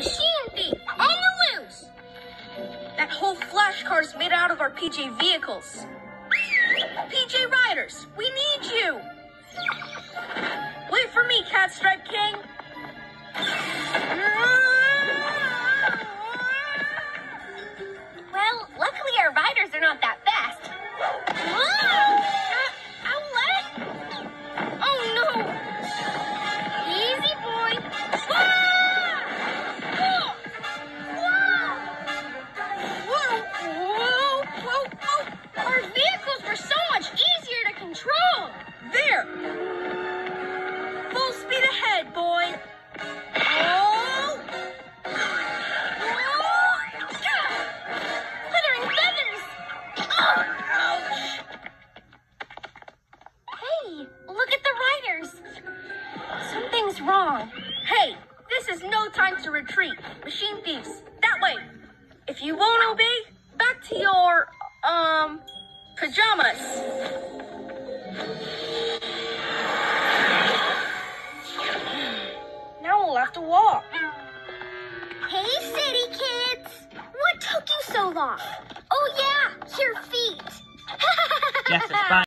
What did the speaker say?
Machine thief on the loose. That whole flash car's made out of our PJ vehicles. PJ Riders, we need you. Wait for me, Catstripe King. Hey, look at the riders. Something's wrong. Hey, this is no time to retreat. Machine thieves, that way. If you won't obey, back to your, um, pajamas. Now we'll have to walk. Hey, city kids! What took you so long? Oh, yeah, your feet. Yes, it's fine.